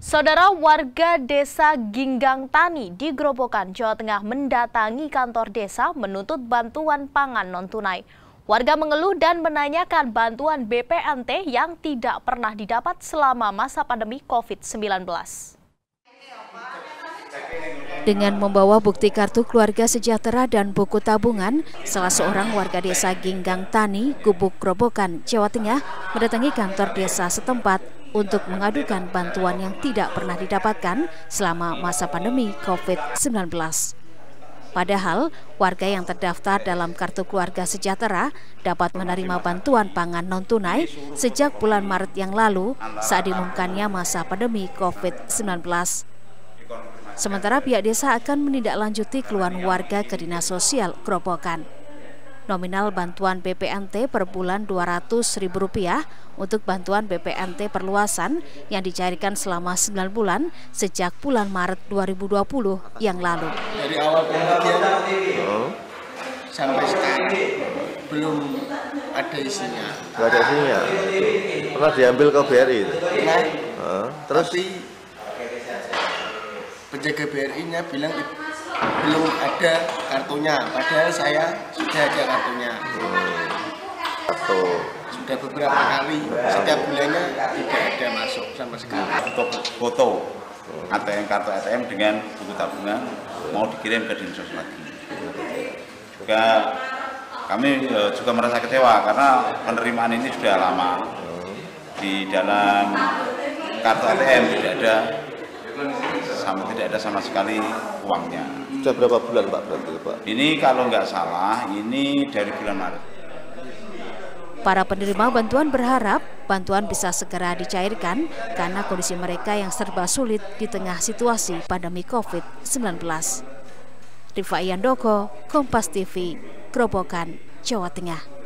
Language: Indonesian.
Saudara warga desa Ginggang Tani di Grobogan, Jawa Tengah mendatangi kantor desa menuntut bantuan pangan non-tunai. Warga mengeluh dan menanyakan bantuan BPNT yang tidak pernah didapat selama masa pandemi COVID-19. Dengan membawa bukti kartu keluarga sejahtera dan buku tabungan, salah seorang warga desa Ginggang Tani, Gubuk Grobogan, Jawa Tengah, mendatangi kantor desa setempat untuk mengadukan bantuan yang tidak pernah didapatkan selama masa pandemi COVID-19. Padahal, warga yang terdaftar dalam Kartu Keluarga Sejahtera dapat menerima bantuan pangan non-tunai sejak bulan Maret yang lalu saat diumumkannya masa pandemi COVID-19. Sementara pihak desa akan menindaklanjuti keluhan warga ke Dinas Sosial Grobogan. Nominal bantuan BPNT per bulan Rp200.000 untuk bantuan BPNT perluasan yang dicairkan selama 9 bulan sejak bulan Maret 2020 yang lalu. Dari awal penelitian oh. sampai sekarang belum ada isinya. Tidak ada isinya. Pernah diambil ke BRI itu? Pernah. Oh. Terus? Tapi penjaga BRI-nya bilang belum ada kartunya, padahal saya sudah ada kartunya. Hmm. Kartu. Sudah beberapa kali, setiap bulannya tidak ada masuk sama sekali. Untuk foto ATM kartu ATM dengan buku tabungan mau dikirim ke dinas lagi. Juga kami e, juga merasa kecewa karena penerimaan ini sudah lama di dalam kartu ATM tidak ada sama tidak ada sama sekali uangnya. Sudah berapa bulan Pak berarti Pak? Ini kalau nggak salah ini dari bulan Maret. Para penerima bantuan berharap bantuan bisa segera dicairkan karena kondisi mereka yang serba sulit di tengah situasi pandemi COVID-19. Rifa Iyandoko, Kompas TV, Grobogan, Jawa Tengah.